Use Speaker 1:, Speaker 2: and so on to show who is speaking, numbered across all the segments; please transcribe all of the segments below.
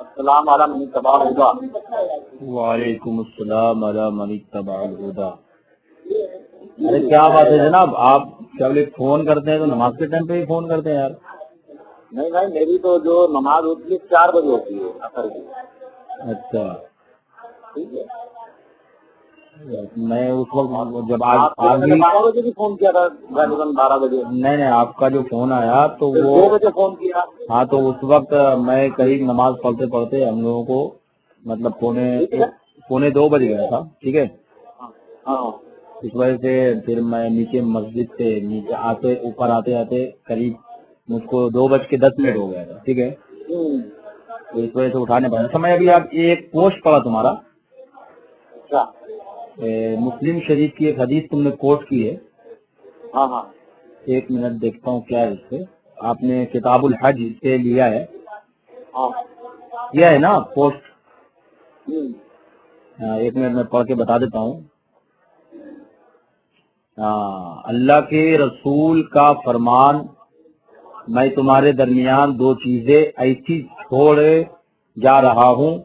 Speaker 1: السلام علیکم من اتباع الہدی
Speaker 2: وعلیکم السلام علی من اتبع الہدا ارے کیا بات ہے جناب؟ آپ جب فون کرتے ہیں تو نماز کے ٹائم پہ ہی فون کرتے ہیں یار۔
Speaker 1: نہیں بھائی میری تو جو نماز ہوتی ہے چار بجے ہوتی ہے۔ اثر کی
Speaker 2: اچھا۔
Speaker 1: ٹھیک ہے۔
Speaker 2: میں اس وقت جب آج
Speaker 1: میں
Speaker 2: بھی
Speaker 1: فون کیا تھا غالباً بارہ بجے۔
Speaker 2: نہیں نہیں آپ کا جو فون آیا تو وہ
Speaker 1: دو بجے فون کیا۔
Speaker 2: ہاں تو اس وقت میں قریب نماز پڑھتے پڑھتے ہم لوگوں کو مطلب پونے پونے دو بج گیا تھا ٹھیک ہے؟
Speaker 1: ہاں۔
Speaker 2: اس وجہ سے پھر میں نیچے مسجد سے نیچے آتے اوپر آتے آتے قریب مجھ کو دو بج کے دس منٹ ہو گیا تھا ٹھیک ہے؟ اس وجہ سے اٹھانے پڑا سمجھ ابھی آپ ایک پوسٹ پڑا تمہارا۔
Speaker 1: اچھا۔
Speaker 2: مسلم شریف کی ایک حدیث تم نے کوٹ کی ہے۔
Speaker 1: ہاں ہاں۔
Speaker 2: ایک منٹ دیکھتا ہوں کیا ہے اس سے آپ نے کتاب الحج سے لیا ہے۔
Speaker 1: ہاں۔
Speaker 2: یہ ہے نا پوسٹ ہاں، ایک منٹ میں پڑھ کے بتا دیتا ہوں۔ ہاں، اللہ کے رسول کا فرمان میں تمہارے درمیان دو چیزیں ایسی چھوڑے جا رہا ہوں۔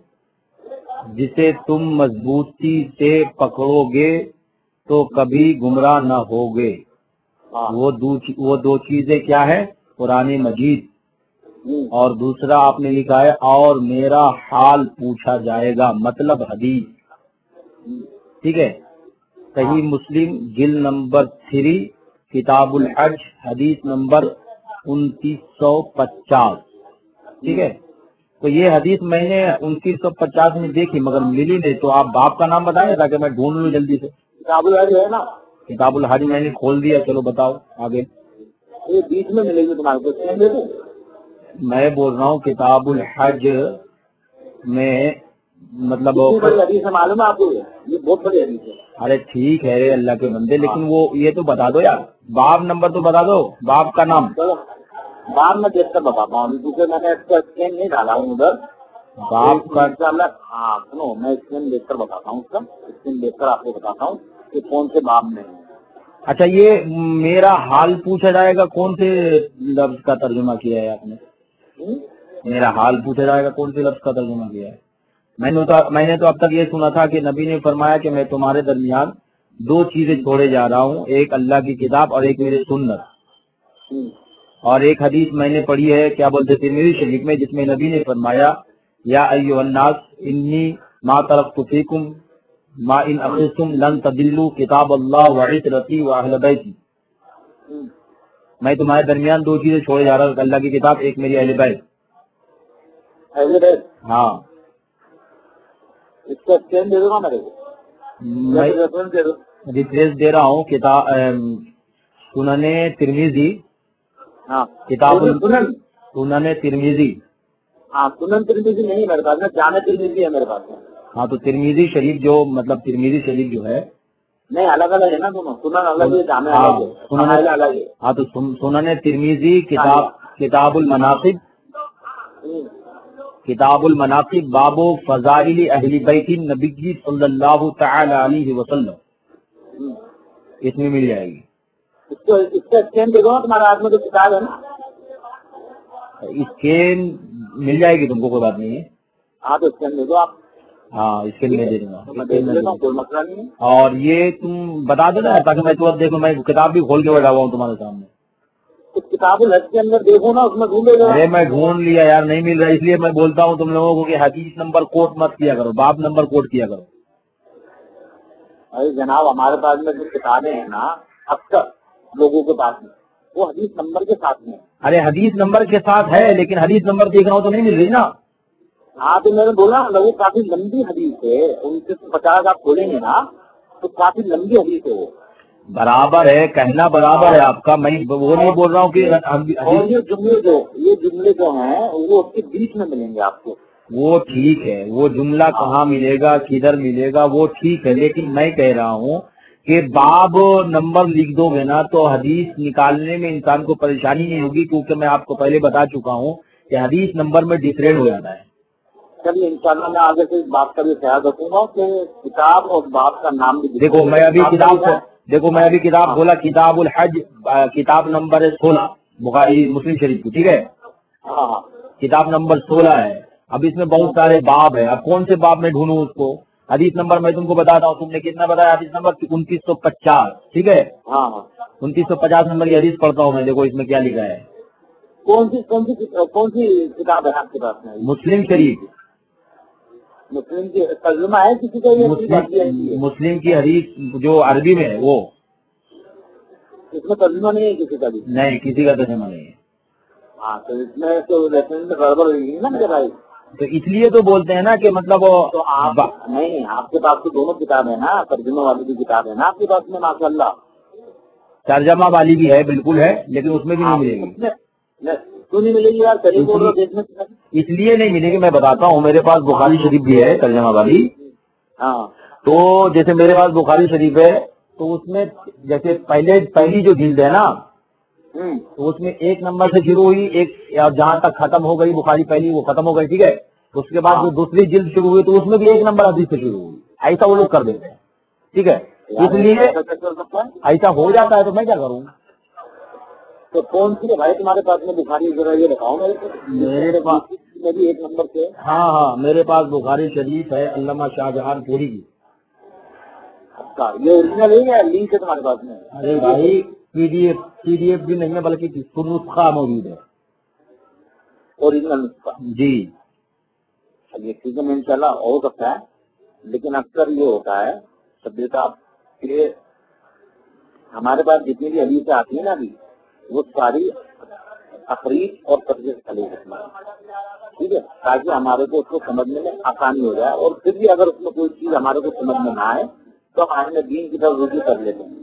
Speaker 2: جسے تم مضبوطی سے پکڑو گے تو کبھی گمراہ نہ ہوگے۔ وہ دو وہ دو چیزیں کیا ہے قرآن مجید۔ اور دوسرا آپ نے لکھا ہے، اور میرا حال پوچھا جائے گا مطلب حدیث۔ ٹھیک ہے؟ صحیح مسلم جل نمبر تھری، کتاب الحج، حدیث نمبر انتیس سو پچاس۔ ٹھیک ہے؟ تو یہ حدیث میں نے انتیس سو پچاس میں دیکھی مگر ملی نہیں۔ تو آپ باپ کا نام بتائیں تاکہ میں ڈھونڈ لوں جلدی سے۔
Speaker 1: کتاب الحج ہے نا؟
Speaker 2: کتاب الحج میں نے کھول دیا۔ چلو بتاؤ آگے۔
Speaker 1: بیچ میں ملے گی تمہارے کو۔
Speaker 2: میں بول رہا ہوں کتاب الحج میں مطلب
Speaker 1: حدیث معلوم ہے آپ کو؟ یہ بہت بڑی حدیث ہے۔
Speaker 2: ارے ٹھیک ہے اللہ کے بندے لیکن وہ یہ تو بتا دو یار۔ باپ نمبر تو بتا دو۔ باپ کا نام۔
Speaker 1: بعد میں دیکھ کر بتاتا ہوں کیونکہ میں نے اس کا اسکین نہیں ڈالا ہوں ادھر
Speaker 2: باپ کا
Speaker 1: انشاءاللہ ہاں سنو میں اسکین دیکھ کر بتاتا ہوں اس کا اسکین دیکھ کر آپ کو بتاتا ہوں کہ کون سے باپ میں ہے۔
Speaker 2: اچھا یہ میرا حال پوچھا جائے گا کون سے لفظ کا ترجمہ کیا ہے آپ نے؟ میرا حال پوچھا جائے گا کون سے لفظ کا ترجمہ کیا ہے؟ میں نے تو میں نے تو اب تک یہ سنا تھا کہ نبی نے فرمایا کہ میں تمہارے درمیان دو چیزیں چھوڑے جا رہا ہوں ایک اللہ کی کتاب اور ایک میرے سنت۔ اور ایک حدیث میں نے پڑھی ہے کیا بولتے تھے میری شریف میں جس میں نبی نے فرمایا یا ایو الناس انی ما ترکت فیکم ما ان اخذتم لن تدلوا کتاب اللہ و عطرتی و اہل بیتی۔ میں تمہارے درمیان دو چیزیں چھوڑے جا رہا ہوں اللہ کی کتاب ایک میری اہل بیت
Speaker 1: ایسے رہے۔
Speaker 2: ہاں
Speaker 1: اس کا اسکین دے دو میرے کو
Speaker 2: میں
Speaker 1: ریفرنس دے
Speaker 2: رہا ہوں کتاب سنن ترمیزی
Speaker 1: ہاں
Speaker 2: کتاب
Speaker 1: سنن-
Speaker 2: ترمیزی
Speaker 1: ہاں سنن ترمیزی نہیں میرے پاس جامع ترمیزی ہے میرے پاس
Speaker 2: ہاں تو ترمیزی شریف جو مطلب ترمیزی شریف جو ہے۔
Speaker 1: نہیں الگ الگ ہے نا دونوں۔ سنن الگ ہے جامع
Speaker 2: ہاں،
Speaker 1: الگ ہے۔ الگ
Speaker 2: ہاں تو سن- سنن ترمیزی کتاب کتاب المناقب۔
Speaker 1: ہوں۔
Speaker 2: کتاب المناقب باب و فضائل اہل بیت نبی صلی اللہ تعالی علیہ وسلم۔ اس میں مل جائے گی۔
Speaker 1: اسکین دے دو نا تمہارے ہاتھ میں جو کتاب ہے نا۔
Speaker 2: اسکین مل جائے گی تم کو کوئی بات نہیں۔ ہے
Speaker 1: ہاں تو اسکین دے دو آپ۔
Speaker 2: ہاں اسکین میں دے دوں گا۔
Speaker 1: کوئی مسئلہ نہیں
Speaker 2: اور یہ تم بتا دینا تاکہ میں ترنت میں کتاب بھی کھول کے بیٹھا ہوا ہوں تمہارے سامنے۔
Speaker 1: اس کتاب الحج کے اندر دیکھو نا اس میں ڈھونڈے گا۔
Speaker 2: ارے میں ڈھونڈ لیا یار نہیں مل رہا اس لیے میں بولتا ہوں تم لوگوں کو کہ حدیث نمبر کوٹ مت کیا کرو باپ نمبر کوٹ کیا کرو۔
Speaker 1: ارے جناب ہمارے پاس میں جو کتابیں ہیں نا اکثر لوگوں کے پاس میں۔ وہ حدیث نمبر کے ساتھ میں۔
Speaker 2: ارے حدیث نمبر کے ساتھ ہے لیکن حدیث نمبر دیکھ رہا ہوں تو نہیں مل رہی نا۔
Speaker 1: ہاں تو میں نے بولا وہ کافی لمبی حدیث ہے۔ ان سے پچاس آپ کھولیں گے نا تو کافی لمبی حدیث ہے وہ۔
Speaker 2: برابر ہے کہنا برابر ہے آپ کا۔ میں وہ نہیں بول رہا ہوں کہ
Speaker 1: اور یہ جملے جو یہ جملے جو ہیں وہ اس کے بیچ میں ملیں گے آپ کو۔
Speaker 2: وہ ٹھیک ہے وہ جملہ کہاں ملے گا کدھر ملے گا وہ ٹھیک ہے لیکن میں کہہ رہا ہوں کہ باب نمبر لکھ دو گے نا تو حدیث نکالنے میں انسان کو پریشانی نہیں ہوگی کیونکہ میں آپ کو پہلے بتا چکا ہوں کہ حدیث نمبر میں ڈیفرینٹ ہو جاتا ہے۔
Speaker 1: چلیے بھی خیال رکھوں گا کہ کتاب اور کا نام
Speaker 2: دیکھو میں ابھی کتاب ہاں۔ دیکھو میں ابھی کتاب کھولا کتاب الحج کتاب نمبر ہے سولہ بخاری مسلم شریف کو ٹھیک ہے؟
Speaker 1: ہاں، ہاں۔ کتاب نمبر سولہ ہے۔ اب اس میں
Speaker 2: بہت سارے باب ہیں۔ اب کون سے
Speaker 1: باب میں ڈھونڈوں اس کو؟ حدیث
Speaker 2: نمبر میں تم کو بتا رہا ہوں تم نے کتنا بتایا؟ حدیث
Speaker 1: نمبر انتیس سو پچاس ٹھیک ہے؟ ہاں, ہاں۔ انتیس
Speaker 2: سو پچاس
Speaker 1: نمبر
Speaker 2: کی حدیث پڑھتا ہوں میں دیکھو اس میں کیا لکھا ہے۔ کون سی کون سی کون سی کتاب
Speaker 1: ہے آپ کے پاس مسلم شریف۔ مسلم کی ترجمہ ہے کسی
Speaker 2: کا مسلم کی حدیث جو عربی میں ہے وہ۔ اس میں ترجمہ
Speaker 1: نہیں ہے کسی کا بھی؟ نہیں کسی کا ترجمہ نہیں ہے۔ ہاں تو اس
Speaker 2: میں
Speaker 1: تو ریفرنس گڑبڑ ہوئی نا میرے بھائی۔ تو اس لیے تو بولتے ہیں نا کہ مطلب
Speaker 2: تو
Speaker 1: آپ نہیں آپ کے پاس تو دونوں کتاب ہے نا ترجمہ والی بھی کتاب ہے نا آپ کے پاس میں ماشاء اللہ ترجمہ والی بھی ہے بالکل ہے لیکن اس میں بھی نہیں ملے گی۔ ملے گی یار؟ اس لیے نہیں ملے گی میں بتاتا ہوں میرے پاس
Speaker 2: بخاری شریف بھی ہے ترجمہ
Speaker 1: والی۔ ہاں۔ تو جیسے میرے پاس بخاری شریف
Speaker 2: ہے تو اس میں جیسے پہلے پہلی جو جلد ہے نا تو اس میں
Speaker 1: ایک نمبر
Speaker 2: سے شروع ہوئی ایک جہاں
Speaker 1: تک ختم ہو گئی بخاری پہلی وہ ختم ہو گئی ٹھیک
Speaker 2: ہے؟ اس کے بعد جو دوسری جلد شروع ہوئی تو
Speaker 1: اس میں بھی ایک نمبر حدیث سے شروع ہوئی۔ ایسا وہ
Speaker 2: لوگ کر
Speaker 1: دیتے
Speaker 2: ہیں ٹھیک ہے؟ اس لیے ایسا ہو جاتا ہے تو میں کیا کروں؟ تو کون سی بھائی تمہارے پاس میں بخاری ذرا یہ رکھاؤں میرے پاس میں بھی ایک نمبر سے۔ ہاں ہاں میرے پاس بخاری شریف ہے علامہ شاہ جہان پوری کی۔ اچھا، یہ اوریجنل ہے لنک ہے تمہارے پاس میں۔ ارے بھائی P D F P D F بھی نہیں ہے بلکہ نسخہ موجود ہے۔ اور جی۔
Speaker 1: اب یہ چیزیں ان شاء اللہ ہو سکتا ہے، لیکن اکثر یہ ہوتا ہے شبیر صاحب کے ہمارے پاس جتنی بھی حدیث آتی ہیں نا ابھی وہ
Speaker 2: ساری تقریب اور تقریر خلیج ٹھیک ہے، تاکہ ہمارے کو اس کو سمجھنے میں آسانی ہو جائے، اور پھر بھی اگر اس میں کوئی
Speaker 1: چیز
Speaker 2: ہمارے کو سمجھ میں نہ آئے، تو ہم آئندہ دین کی طرف رجوع کر لیتے ہیں۔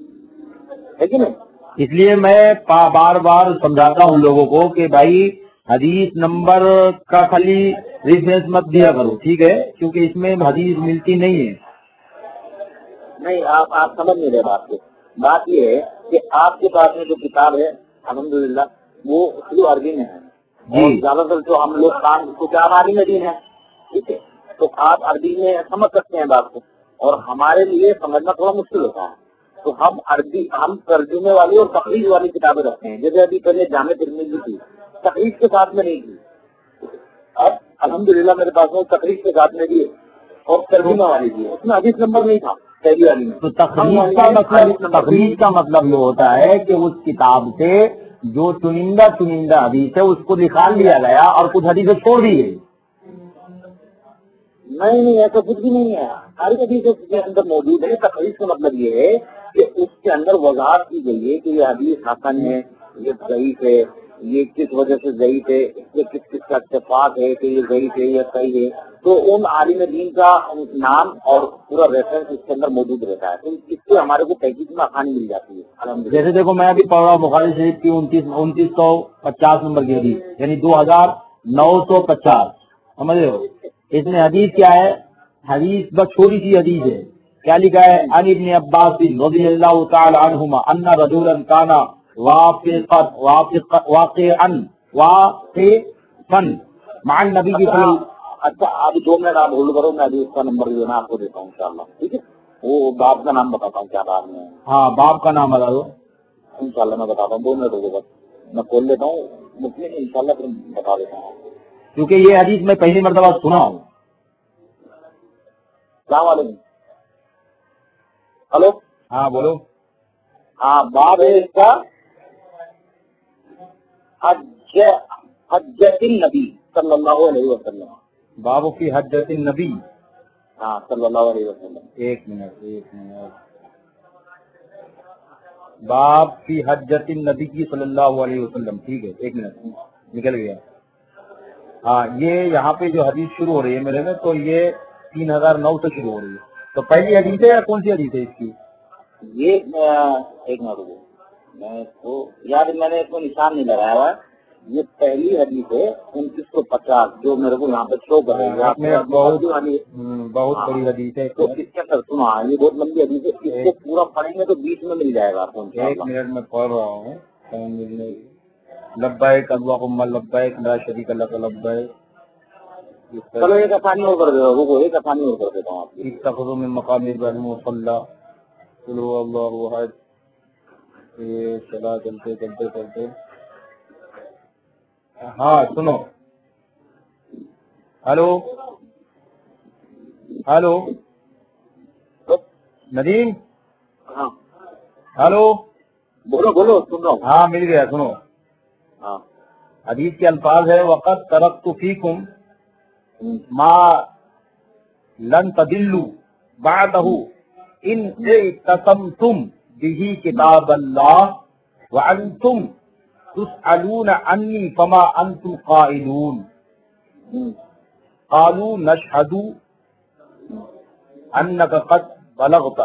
Speaker 2: ہے نا اس لیے میں بار بار سمجھاتا ہوں لوگوں کو کہ بھائی حدیث نمبر کا خالی ریفرنس مت دیا کرو ٹھیک ہے؟ کیونکہ اس میں حدیث ملتی نہیں ہے۔ نہیں آپ آپ سمجھ نہیں رہے بات کو۔ بات یہ ہے کہ آپ کے پاس میں جو کتاب ہے الحمد للہ وہ خلو عربی میں ہے۔ جی۔ زیادہ تر جو ہم لوگ
Speaker 1: کام کو کیا ہماری مدین ہے ٹھیک ہے؟ تو آپ عربی میں سمجھ سکتے ہیں بات کو۔ اور ہمارے لیے سمجھنا تھوڑا مشکل ہوتا ہے۔ تو ہم عربی ہم
Speaker 2: ترجمے والی اور تقریر والی کتابیں رکھتے ہیں۔ جیسے ابھی پہلے جامع ترمی کی تھی۔ تقریر کے ساتھ میں نہیں تھی۔ اب الحمدللہ میرے پاس میں تقریر کے ساتھ میں بھی ہے اور ترجمہ والی بھی ہے۔ اس میں حدیث نمبر نہیں تھا پہلی والی تو تقریر کا مطلب تقریر کا مطلب یہ ہوتا ہے کہ اس کتاب سے جو چنندہ چنندہ حدیث ہے اس کو نکال لیا گیا اور کچھ حدیثیں چھوڑ دی گئی۔ نہیں نہیں
Speaker 1: ایسا کچھ بھی نہیں ہے۔ ہر حدیث کے اندر موجود ہے۔ تقریر کا مطلب یہ ہے کہ اس کے اندر وضاحت کی گئی ہے کہ یہ حدیث حسن ہے، یہ ضعیف ہے، یہ کس وجہ سے ضعیف ہے، اس کس کس کا اتفاق ہے کہ یہ ضعیف ہے یا صحیح ہے۔ تو ان عالم دین کا
Speaker 2: نام اور پورا ریفرنس اس کے اندر موجود رہتا ہے۔ تو اس سے ہمارے کو تحقیق میں آسانی مل جاتی ہے۔ جیسے دیکھو، میں ابھی پڑھ رہا ہوں بخاری شریف
Speaker 1: کی انتیس سو پچاس نمبر کی
Speaker 2: حدیث یعنی دو ہزار نو سو پچاس۔ سمجھ رہے ہو؟ اس میں حدیث کیا ہے؟ حدیث بس چھوٹی سی
Speaker 1: حدیث ہے۔ کیا لکھا ہے ان ابن عباس
Speaker 2: رضی اللہ تعالی
Speaker 1: عنہما ان
Speaker 2: رجلا كان وافقا واقعا واقعا مع النبي صلی اچھا اب
Speaker 1: دو منٹ آپ ہولڈ
Speaker 2: کرو میں ابھی اس
Speaker 1: کا نمبر جو ہے آپ کو دیتا ہوں انشاءاللہ ٹھیک ہے؟ وہ باپ کا نام بتاتا ہوں کیا نام میں ہاں باپ کا نام بتا دو۔ انشاءاللہ میں بتاتا ہوں دو منٹ ہو گئے میں کھول لیتا ہوں مسلم انشاءاللہ پھر بتا دیتا ہوں۔ کیونکہ یہ حدیث میں پہلی مرتبہ
Speaker 2: سنا ہوں۔ السلام علیکم۔ ہلو؟ ہاں بولو۔ ہاں باب ہے اس کا حج حجت النبی صلی اللہ علیہ وسلم۔ باب کی حجت النبی۔ ہاں صلی اللہ علیہ وسلم۔ ایک منٹ ایک
Speaker 1: منٹ۔ باب کی
Speaker 2: حجت النبی
Speaker 1: کی صلی اللہ علیہ وسلم۔
Speaker 2: ٹھیک ہے ایک منٹ۔ نکل گیا۔ ہاں یہ یہاں پہ جو حدیث شروع ہو رہی ہے میرے میں
Speaker 1: تو
Speaker 2: یہ
Speaker 1: تین ہزار نو سے شروع ہو رہی ہے۔ تو پہلی حدیث ہے یا کون
Speaker 2: سی حدیث ہے اس کی؟ یہ ایک منٹ میں کو یاد میں نے کوئی نشان
Speaker 1: نہیں لگایا ہوا۔ یہ پہلی حدیث ہے انتیس سو پچاس جو میرے کو یہاں پہ
Speaker 2: شو کر بہت
Speaker 1: بہت
Speaker 2: بڑی
Speaker 1: حدیث ہے۔ تو اس کے
Speaker 2: اندر سنا ہاں، یہ
Speaker 1: بہت
Speaker 2: لمبی حدیث ہے۔ اس کو پورا پڑھیں
Speaker 1: گے
Speaker 2: تو بیچ میں مل جائے گا ایک منٹ میں پڑھ رہا ہوں۔ لبیک اللہم لبائک لا
Speaker 1: شریک
Speaker 2: اللہ کا لبائک چلو ایک
Speaker 1: آسانی
Speaker 2: اور کر دیتا ہوں ایک آسانی اور کر دیتا ہوں آپ مقام ابراہیم وصلا یہ چلا چلتے چلتے چلتے۔ ہاں سنو۔ ہلو؟ ہلو؟ ندیم ہاں۔ ہلو؟ بولو بولو
Speaker 1: سن رہا ہوں ہاں مل
Speaker 2: گیا سنو۔ ہاں۔ حدیث کے الفاظ ہے
Speaker 1: وقت ترقی کم ما
Speaker 2: لن تدلو بعدہ ان اعتصمتم به کتاب
Speaker 1: اللہ وانتم تسألون عنی
Speaker 2: فما انتم قائلون.
Speaker 1: قالوا نشهد انك
Speaker 2: قد
Speaker 1: بلغت.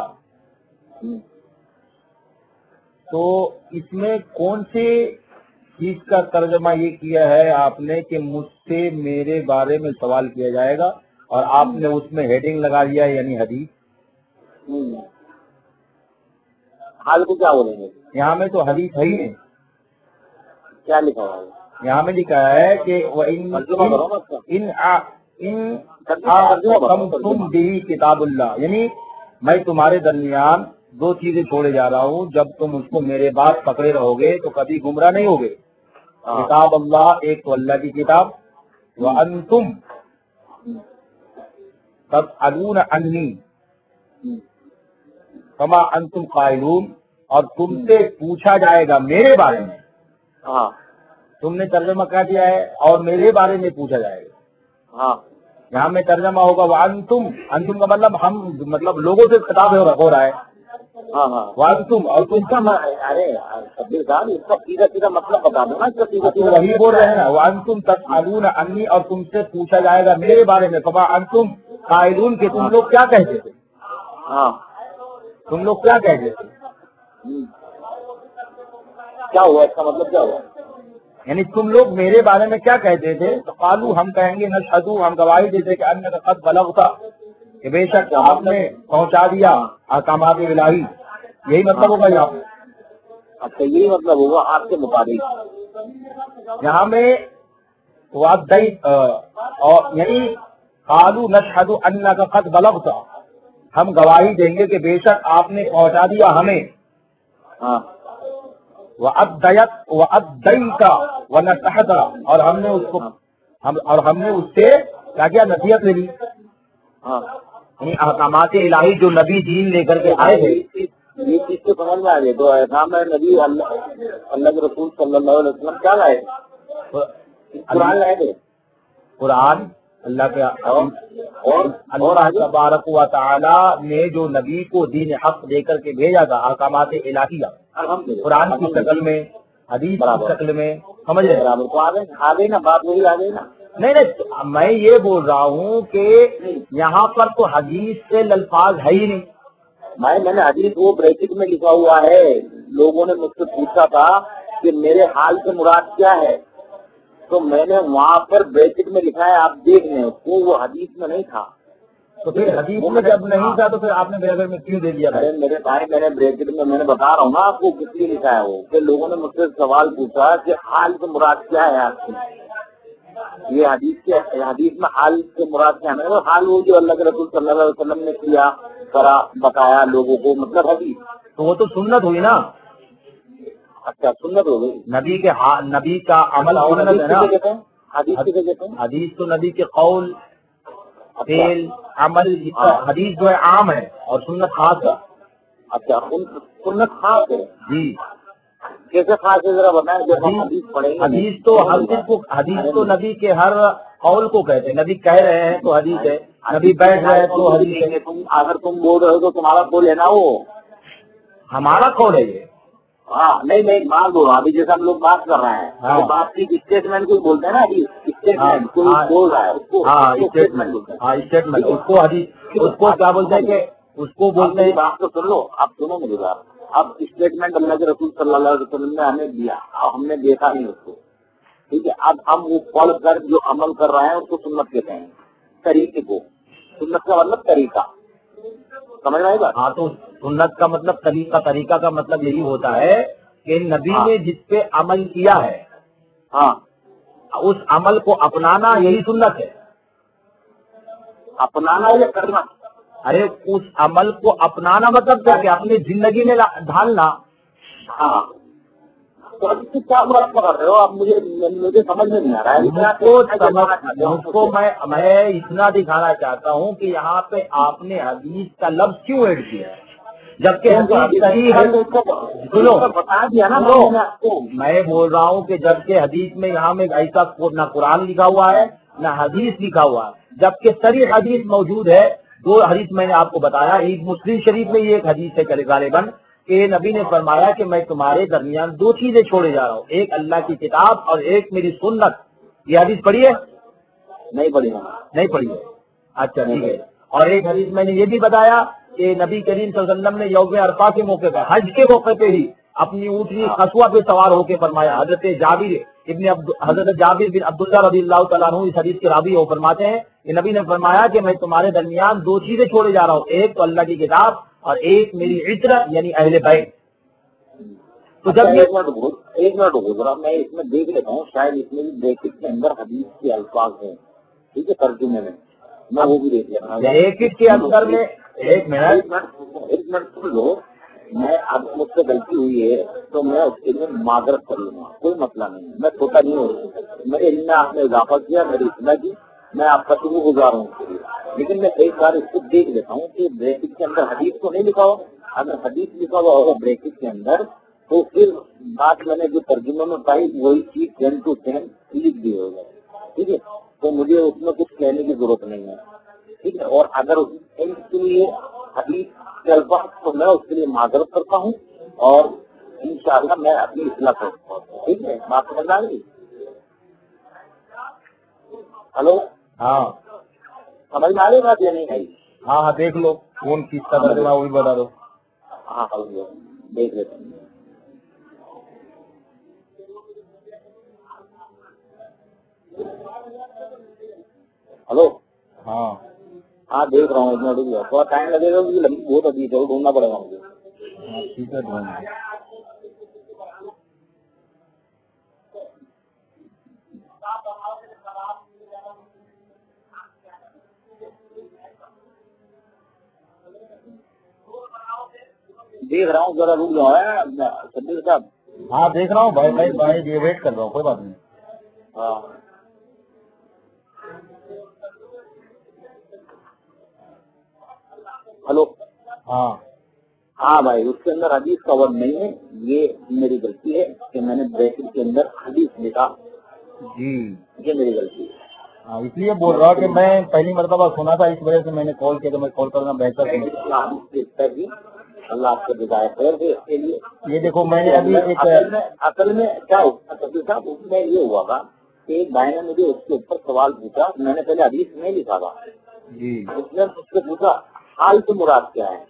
Speaker 2: تو اس میں کون سے اس کا ترجمہ یہ کیا ہے آپ نے کہ مجھ سے میرے بارے میں سوال کیا جائے گا اور آپ
Speaker 1: نے
Speaker 2: اس میں ہیڈنگ لگا لیا یعنی حدیث۔ حال کو کیا بولیں گے
Speaker 1: یہاں
Speaker 2: میں تو حدیث ہے ہی کیا لکھا ہوا ہے؟ یہاں
Speaker 1: میں
Speaker 2: لکھا ہے کہ کتاب اللہ۔ یعنی میں تمہارے درمیان دو چیزیں
Speaker 1: چھوڑے
Speaker 2: جا رہا ہوں۔ جب تم اس کو میرے بات پکڑے رہو گے تو کبھی گمراہ نہیں ہوگے۔ کتاب
Speaker 1: اللہ ایک
Speaker 2: تو اللہ کی کتاب
Speaker 1: وَأَنْتُمْ تسالون عنی فَمَا أَنْتُمْ قَائِلُونَ اور تم سے پوچھا جائے گا میرے بارے
Speaker 2: میں۔
Speaker 1: ہاں.
Speaker 2: تم نے ترجمہ کہا دیا ہے اور میرے بارے میں پوچھا جائے گا۔ ہاں. یہاں میں ترجمہ ہوگا وَأَنْتُمْ انتم کا مطلب ہم مطلب لوگوں سے
Speaker 1: خطاب
Speaker 2: ہو رہا ہے۔ ہاں ہاں۔
Speaker 1: وہاں تم اور اس کا سیدھا سیدھا
Speaker 2: مطلب بتا دو نا اس کا وہی بول رہے ہیں تک آلون انی اور تم سے پوچھا جائے گا میرے بارے میں فما انتم قائلون کے تم لوگ کیا کہتے تھے ہاں۔ تم لوگ کیا کہتے
Speaker 1: تھے کیا ہوا؟ اس کا مطلب
Speaker 2: کیا ہوا؟ یعنی تم لوگ میرے بارے میں کیا کہتے تھے قالو ہم کہیں گے نہ ہم گواہی دیتے کہ ان
Speaker 1: قد
Speaker 2: بلغتا۔ کہ بے شک آپ نے پہنچا دیا احکامات الہی۔ یہی مطلب ہوگا یہاں پہ۔ اچھا یہی مطلب ہوگا
Speaker 1: آپ
Speaker 2: کے مطابق۔ یہاں میں یعنی قالو نشہد ان کا قد
Speaker 1: بلغت ہم گواہی دیں گے کہ بے شک آپ نے پہنچا دیا ہمیں۔ ہاں۔ وَأَدَّيَتْ وَأَدَّيْتَ وَنَتَحْتَ اور ہم نے اس کو اور
Speaker 2: ہم نے اس
Speaker 1: سے کیا کیا؟
Speaker 2: نصیت
Speaker 1: لے
Speaker 2: لی۔ ہاں۔ یعنی احکامات الہی جو نبی دین لے کر کے آئے تھے یہ چیز
Speaker 1: سمجھ
Speaker 2: میں آ تو احکام ہے نبی
Speaker 1: اللہ
Speaker 2: کے رسول صلی اللہ علیہ
Speaker 1: وسلم کیا لائے قرآن لائے تھے قرآن اللہ کے اللہ تبارک و
Speaker 2: تعالی نے جو نبی کو دین حق دے کر کے بھیجا تھا، احکامات الہیہ قرآن کی شکل
Speaker 1: میں، حدیث کی شکل میں، سمجھ رہے ہیں؟ آ گئی نا، بات وہی آگے نا۔ نہیں نہیں میں یہ بول رہا ہوں کہ یہاں پر تو حدیث سے للفاظ ہے ہی نہیں۔ میں میں نے حدیث وہ بریکٹ
Speaker 2: میں لکھا ہوا ہے لوگوں نے مجھ سے پوچھا تھا کہ میرے حال سے مراد کیا
Speaker 1: ہے۔ تو میں نے وہاں پر بریکٹ میں لکھا ہے آپ دیکھ لیں تو وہ حدیث میں نہیں تھا۔ تو پھر حدیث میں جب نہیں ہاں- تھا تو پھر آپ نے میرے میں کیوں دے دیا میرے بھائی میں نے بریکٹ میں میں نے بتا رہا ہوں نا آپ کو کس لیے لکھا ہے وہ؟ کہ لوگوں نے مجھ
Speaker 2: سے سوال پوچھا کہ حال سے
Speaker 1: مراد کیا ہے آپ
Speaker 2: کی؟ یہ حدیث کے حدیث میں
Speaker 1: حال
Speaker 2: کے
Speaker 1: مراد
Speaker 2: کیا ہے؟
Speaker 1: حال وہ جو اللہ کے رسول صلی
Speaker 2: اللہ علیہ وسلم نے کیا
Speaker 1: کرا
Speaker 2: بتایا لوگوں کو مطلب حدیث۔ تو وہ تو سنت ہوئی نا۔ اچھا
Speaker 1: سنت ہو گئی۔ نبی کے
Speaker 2: نبی
Speaker 1: کا عمل ہے نا۔ حدیث تو نبی
Speaker 2: کے
Speaker 1: قول اچھا۔
Speaker 2: فیل عمل ہاں۔ حدیث جو ہے عام ہے اور سنت خاص ہے۔ اچھا سنت خاص ہے۔ جی۔ خاص ذرا حدیث تو ہر دن کو حدیث تو نبی کے
Speaker 1: ہر قول کو کہتے ہیں۔ نبی کہہ رہے ہیں تو حدیث ہے
Speaker 2: نبی بیٹھ رہے ہیں
Speaker 1: تو حدیث ہے۔ اگر تم بول رہے ہو تو تمہارا قول ہے نا
Speaker 2: وہ؟
Speaker 1: ہمارا قول ہے یہ۔ ہاں نہیں نہیں مان دو
Speaker 2: ابھی
Speaker 1: جیسا ہم
Speaker 2: لوگ
Speaker 1: بات کر رہے ہیں
Speaker 2: ہاں۔
Speaker 1: بات
Speaker 2: کی
Speaker 1: اسٹیٹمنٹ کوئی
Speaker 2: بولتے ہیں نا ابھی ہاں، اسٹیٹمنٹ کوئی ہاں۔ بول رہا
Speaker 1: ہے
Speaker 2: اسٹیٹمنٹ
Speaker 1: اسٹیٹمنٹ
Speaker 2: اس
Speaker 1: کو حدیث اس کو کیا بولتے ہیں کہ اس کو بولتے ہیں بات تو سن لو آپ سنو میری بات۔ اب اسٹیٹمنٹ اللہ کے رسول صلی اللہ علیہ وسلم نے ہمیں دیا ہم نے دیکھا نہیں اس کو۔ ٹھیک ہے اب ہم وہ پڑھ کر جو عمل کر رہے
Speaker 2: ہیں اس کو سنت کہتے ہیں طریقے کو۔ سنت کا مطلب طریقہ۔ سمجھ رہے
Speaker 1: گا
Speaker 2: ہاں تو سنت کا مطلب طریقہ
Speaker 1: طریقہ
Speaker 2: کا مطلب یہی ہوتا ہے کہ نبی
Speaker 1: ہاں۔ نے جس
Speaker 2: پہ عمل کیا ہے ہاں۔ اس عمل کو اپنانا یہی سنت ہے۔ اپنانا
Speaker 1: یا کرنا؟ ارے اس عمل کو اپنانا مطلب کیا کہ اپنی زندگی میں
Speaker 2: ڈھالنا؟ ہاں۔ کیا میں اتنا دکھانا چاہتا ہوں کہ یہاں پہ آپ نے حدیث کا لفظ کیوں ایڈ کیا ہے؟ جبکہ
Speaker 1: بتا دیا نا میں
Speaker 2: بول رہا ہوں کہ جبکہ حدیث میں یہاں میں ایسا نہ قرآن لکھا ہوا ہے نہ حدیث لکھا ہوا ہے۔ جبکہ سری حدیث موجود ہے دو حدیث میں نے آپ کو بتایا ایک مسلم شریف میں یہ ایک حدیث ہے چلے غالباً کہ نبی نے فرمایا کہ میں تمہارے درمیان دو چیزیں چھوڑے جا رہا ہوں ایک اللہ کی کتاب اور ایک میری سنت۔ یہ حدیث پڑھی ہے؟
Speaker 1: نہیں ہوں
Speaker 2: نہیں پڑھی ہے۔ اچھا ٹھیک ہے۔ اور ایک حدیث میں نے یہ بھی بتایا کہ نبی کریم صلی اللہ علیہ وسلم نے یوم عرفہ کے موقع پہ حج کے موقع پہ ہی اپنی اونٹنی خسوا پہ سوار ہو کے فرمایا۔ حضرت جابر ابن حضرت جابر بن عبداللہ رضی اللہ تعالیٰ اس حدیث کے رابی وہ فرماتے ہیں کہ نبی نے فرمایا کہ میں تمہارے درمیان دو چیزیں چھوڑے جا رہا ہوں ایک تو اللہ کی کتاب اور ایک میری عطرت یعنی اہل بیت۔ تو جب
Speaker 1: ایک منٹ ایک منٹ ذرا میں اس میں دیکھ لیتا ہوں شاید اس میں بھی بریکٹ کے اندر حدیث کے الفاظ ہیں۔ ٹھیک ہے ترجمے میں۔ میں وہ بھی دیکھ لیتا ہوں۔
Speaker 2: بریکٹ کے اندر میں ایک منٹ۔
Speaker 1: ایک منٹ ایک سن لو میں اب مجھ سے غلطی ہوئی ہے تو میں اس کے لیے معذرت کر لوں گا کوئی مسئلہ نہیں میں چھوٹا نہیں ہوں میرے علم میں آپ نے اضافہ کیا میری اطلاع کی۔ میں آپ کا شروع گزار ہوں اس کے لیے۔ لیکن میں کئی بار اس کو دیکھ لیتا ہوں کہ بریکٹ کے اندر حدیث تو نہیں لکھا ہوا۔ اگر حدیث لکھا ہوا ہوگا بریکٹ کے اندر، تو پھر بات میں نے جو ترجمے میں پائی، وہی چیز ٹین ٹو ٹین لکھ دی ہوگا۔ ٹھیک ہے؟ تو مجھے اس میں کچھ کہنے کی ضرورت نہیں ہے۔ ٹھیک ہے؟ اور اگر اس کے لیے حدیث کے الفاظ تو میں اس کے لیے معذرت کرتا ہوں اور انشاءاللہ میں اپنی اصلاح کرتا ہوں۔ ٹھیک ہے؟ بات سمجھ آ گئی ہلو؟
Speaker 2: ہاں۔
Speaker 1: سمجھ میں آ رہی بات یا نہیں آئی
Speaker 2: ہاں ہاں دیکھ لو کون کس کا ترجمہ وہ بھی بتا دو۔
Speaker 1: ہاں ہلو دیکھ ہلو؟
Speaker 2: ہاں۔
Speaker 1: ہاں دیکھ رہا ہوں اتنا تھوڑا ٹائم لگے گا بہت ابھی وہ ڈھونڈنا پڑے گا مجھے۔
Speaker 2: ہاں، ٹھیک ہے ڈھونڈ۔
Speaker 1: دیکھ رہا ہوں ذرا رک جاؤ صدیق صاحب
Speaker 2: ہاں دیکھ رہا ہوں بھائی بھائی بھائی یہ ویٹ کر رہا ہوں کوئی بات نہیں۔
Speaker 1: ہاں۔ ہلو۔
Speaker 2: ہاں۔
Speaker 1: ہاں بھائی اس کے اندر حدیث کا ورڈ نہیں ہے یہ میری غلطی ہے کہ میں نے بریکٹ کے اندر حدیث لکھا۔
Speaker 2: جی۔
Speaker 1: یہ میری غلطی ہے۔
Speaker 2: ہاں اس لیے بول رہا کہ میں پہلی مرتبہ سنا تھا اس وجہ سے میں نے کال کیا تو میں کال کرنا بہتر
Speaker 1: اللہ آپ کو جزائے خیر دے اس کے لیے۔
Speaker 2: یہ دیکھو میں نے ابھی ایک
Speaker 1: اصل میں کیا صاحب اس میں یہ ہوا تھا کہ ایک بھائی نے مجھے اس کے اوپر سوال پوچھا۔ میں نے پہلے حدیث نہیں لکھا تھا۔
Speaker 2: جی۔
Speaker 1: اس نے مجھ سے پوچھا حال سے مراد کیا ہے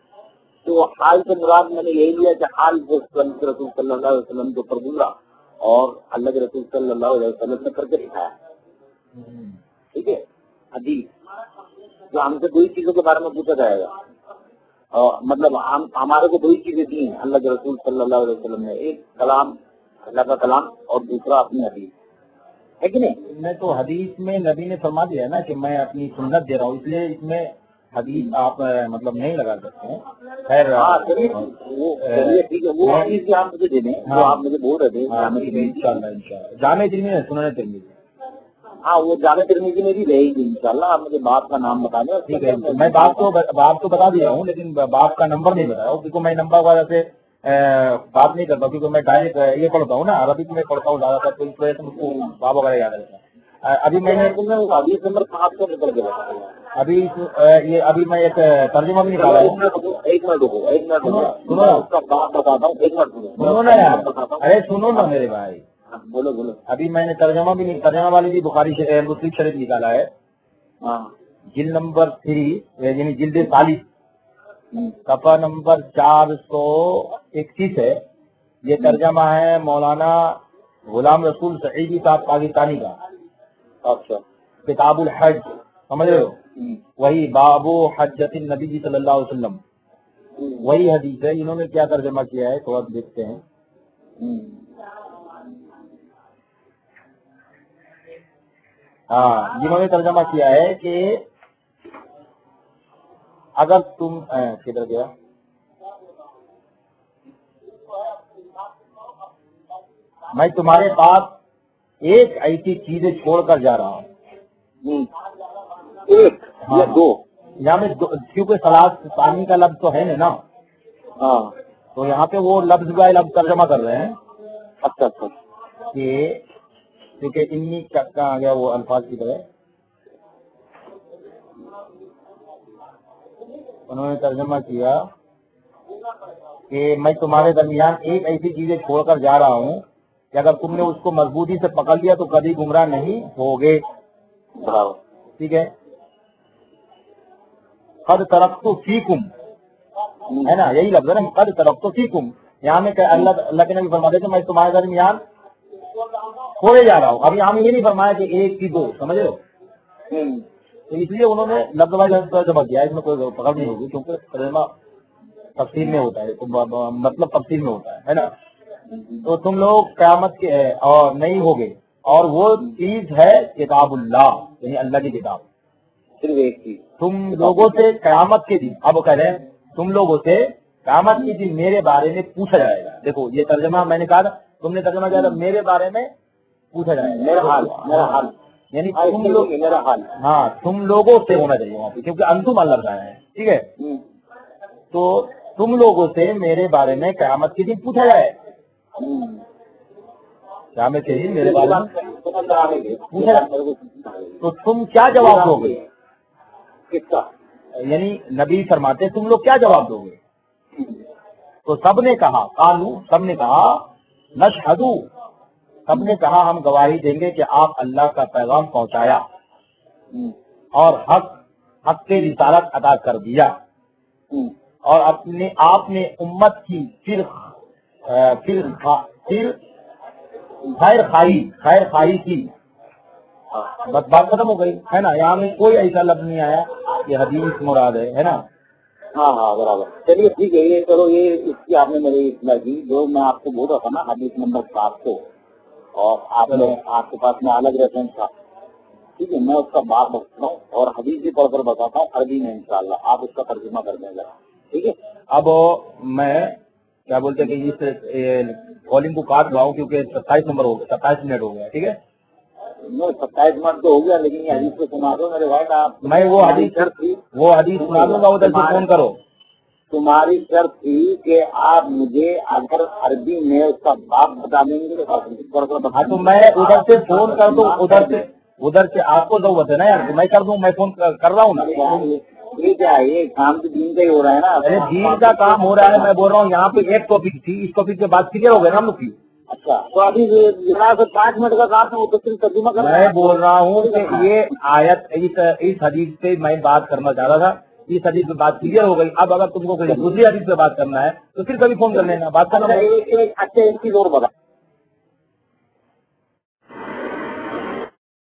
Speaker 1: تو حال سے مراد میں نے یہی لیا کہ حال جو رسول صلی اللہ علیہ وسلم کے اوپر گزرا اور اللہ کے رسول صلی اللہ علیہ وسلم نے کر کے دکھایا۔ ٹھیک ہے؟ حدیث۔ جو ہم سے دو ہی چیزوں کے بارے میں پوچھا جائے گا۔ مطلب ہم ہمارے کو دو چیزیں دی ہیں اللہ کے رسول صلی اللہ علیہ وسلم نے ایک کلام اللہ کا کلام اور دوسرا اپنی حدیث۔ ہے کہ نہیں؟
Speaker 2: میں تو حدیث میں نبی نے فرما دیا نا کہ میں اپنی سنت دے رہا ہوں اس لیے اس میں حدیث آپ مطلب نہیں لگا سکتے ہیں۔ خیر
Speaker 1: ہاں وہ چلیے ٹھیک ہے وہ حدیث آپ مجھے دے دیں جو آپ مجھے بول رہے تھے۔
Speaker 2: ہاں،
Speaker 1: جامع
Speaker 2: ان
Speaker 1: ترمذی
Speaker 2: شاء اللہ ان شاء اللہ جامع ترمی ہے سنن ترمی
Speaker 1: ہاں وہ جامع ترمذی میں بھی رہے گی انشاءاللہ آپ مجھے باپ کا نام بتا دیں۔
Speaker 2: ٹھیک ہے میں باپ کو باپ کو بتا دیا ہوں لیکن باپ کا نمبر نہیں بتایا ہوں، کیونکہ میں نمبر وجہ سے بات نہیں کرتا کیونکہ میں ڈائریکٹ یہ پڑھتا ہوں نا عربک میں پڑھتا ہوں زیادہ تر تو اس وجہ سے مجھ کو باپ وغیرہ یاد رہتا ہے۔ ابھی میں نے
Speaker 1: نمبر پانچ سو نکل کے بتا دیں
Speaker 2: ابھی یہ ابھی میں ایک ترجمہ بھی نکالا
Speaker 1: رکو ایک منٹ رکو ایک منٹ رکو
Speaker 2: سنو۔
Speaker 1: میں اس کا باپ بتاتا ہوں ایک منٹ
Speaker 2: سنو نا یار۔ ارے سنو نا میرے بھائی۔
Speaker 1: بولو بولو۔
Speaker 2: ابھی میں نے ترجمہ بھی نہیں ترجمہ والی بھی بخاری مسلم شریف نکالا ہے۔
Speaker 1: ہاں۔
Speaker 2: جلد نمبر تھری یعنی جلد ثالث
Speaker 1: ہوں،
Speaker 2: صفحہ نمبر چار سو اکتیس ہے۔ یہ ترجمہ ہے مولانا غلام رسول سعیدی صاحب پاکستانی کا۔
Speaker 1: اچھا۔
Speaker 2: کتاب الحج سمجھ رہے ہو؟
Speaker 1: ہوں،
Speaker 2: وہی بابو حجت النبی صلی اللہ علیہ وسلم۔ وہی حدیث ہے۔ انہوں نے کیا ترجمہ کیا ہے؟ تھوڑا دیکھتے ہیں۔ ہاں جنہوں نے ترجمہ کیا ہے کہ اگر تم کدھر گیا؟ میں تمہارے پاس ایک ایسی چیزیں چھوڑ کر جا رہا ہوں۔
Speaker 1: ایک یا
Speaker 2: ہاں۔
Speaker 1: دو۔
Speaker 2: یہاں میں دو- کیونکہ سلاد پانی کا لفظ تو ہے نا۔
Speaker 1: ہاں۔
Speaker 2: تو یہاں پہ وہ لفظ کا لفظ ترجمہ کر رہے ہیں
Speaker 1: اچھا اچھا۔
Speaker 2: کہ کیونکہ انی کا کہاں آ گیا وہ الفاظ کی طرح۔ انہوں نے ترجمہ کیا کہ میں تمہارے درمیان ایک ایسی چیزیں چھوڑ کر جا رہا ہوں کہ اگر تم نے اس کو مضبوطی سے پکڑ لیا تو کبھی گمراہ نہیں ہوگے۔ ٹھیک ہے۔ قد طرف تو فیکم ہے نا؟ یہی لفظ ہے نا قد طرف تو فیکم یہاں میں اللہ اللہ کے نبی فرماتے کہ میں تمہارے درمیان چھوڑے جا رہا ہوں اب یہاں یہ نہیں فرمایا کہ ایک کی دو، سمجھ رہے ہو؟ تو اس لیے انہوں نے لفظ بائی لفظ ترجمہ کیا اس میں کوئی پکڑ نہیں ہوگی، کیونکہ ترجمہ تفصیل میں ہوتا ہے مطلب تفصیل میں ہوتا ہے ہے نا؟ تو تم لوگ قیامت کے، اور نہیں ہوگے۔ اور وہ چیز ہے کتاب اللہ یعنی اللہ کی کتاب۔
Speaker 1: صرف ایک چیز۔
Speaker 2: تم لوگوں سے قیامت کے دن، اب کہہ رہے ہیں، تم لوگوں سے قیامت کے دن میرے بارے میں پوچھا جائے گا۔ دیکھو، یہ ترجمہ میں نے کہا تھا تم نے ترجمہ کیا تھا میرے بارے میں پوچھا جائے
Speaker 1: میرا حال میرا حال۔
Speaker 2: یعنی
Speaker 1: ہاں،
Speaker 2: تم لوگ
Speaker 1: میرا حال۔
Speaker 2: ہاں تم لوگوں سے ہونا چاہیے وہاں پہ کیونکہ انتم اللہ بتایا ہے ٹھیک ہے؟ تو تم لوگوں سے میرے بارے میں قیامت کے دن پوچھا جائے۔ قیامت کے دن میرے بارے میں پوچھا تو تم کیا جواب دو گے؟
Speaker 1: کس کا
Speaker 2: یعنی نبی فرماتے تم لوگ کیا جواب دو گے؟ تو سب نے کہا کالو سب نے کہا نشہدو سب نے کہا، ہم گواہی دیں گے کہ آپ اللہ کا پیغام پہنچایا اور حق حق کے رسالت ادا کر دیا۔ اور اپنے آپ نے امت کی پھر پھر پھر خیر خواہی خیر خواہی کی۔ بات ختم ہو گئی، ہے نا؟ یہاں میں کوئی ایسا لفظ نہیں آیا کہ حدیث مراد ہے ہے نا؟
Speaker 1: ہاں ہاں برابر۔ چلیے ٹھیک ہے یہ چلو یہ اس کی آپ نے میری اطلاع کی جو میں آپ کو بول رہا تھا نا حدیث نمبر سات کو اور آپ نے آپ کے پاس میں الگ ریفرنس تھا۔ ٹھیک ہے میں اس کا بات بتاتا ہوں اور حدیث بھی پڑھ کر بتاتا ہوں عربی میں انشاءاللہ۔ آپ اس کا ترجمہ کر دیں ذرا۔ ٹھیک ہے؟
Speaker 2: اب میں کیا بولتے ہیں کہ اس کالنگ کو کاٹ رہا ہوں کیونکہ ستائیس نمبر ہو گیا ستائیس منٹ ہو گیا ٹھیک ہے؟
Speaker 1: ستائیس منٹ تو ہو گیا لیکن یہ حدیث کو سنا دو میرے بھائی آپ
Speaker 2: میں وہ حدیث وہ حدیث سنا دوں گا ادھر سے فون کرو۔
Speaker 1: تمہاری شرط تھی کہ آپ مجھے اگر عربی میں اس کا باب بتا دیں گے تو
Speaker 2: ہاں تو میں ادھر سے فون کر دوں ادھر سے ادھر سے آپ کو ضرورت ہے نا یار میں کر دوں میں فون کر رہا ہوں نا۔
Speaker 1: یہ کیا ہے یہ کام تو دین کا ہی ہو رہا ہے نا۔
Speaker 2: دین کا کام ہو رہا ہے میں بول رہا ہوں یہاں پہ ایک ٹاپک تھی اس ٹاپک کے بعد کلیئر ہو گئے نا ہم لوگ کی۔
Speaker 1: اچھا تو ابھی ذرا سے پانچ منٹ کا کام ہے وہ تو صرف ترجمہ کر
Speaker 2: میں بول رہا ہوں کہ یہ آیت اس حدیث پہ میں بات کرنا چاہ رہا تھا۔ اس حدیث پہ بات کلیئر ہو گئی۔ اب اگر تم کو دوسری حدیث پہ بات کرنا ہے تو پھر کبھی فون کر لینا۔ بات کرنا
Speaker 1: اچھا ایک ایک اچھا ایک چیز اور بتا۔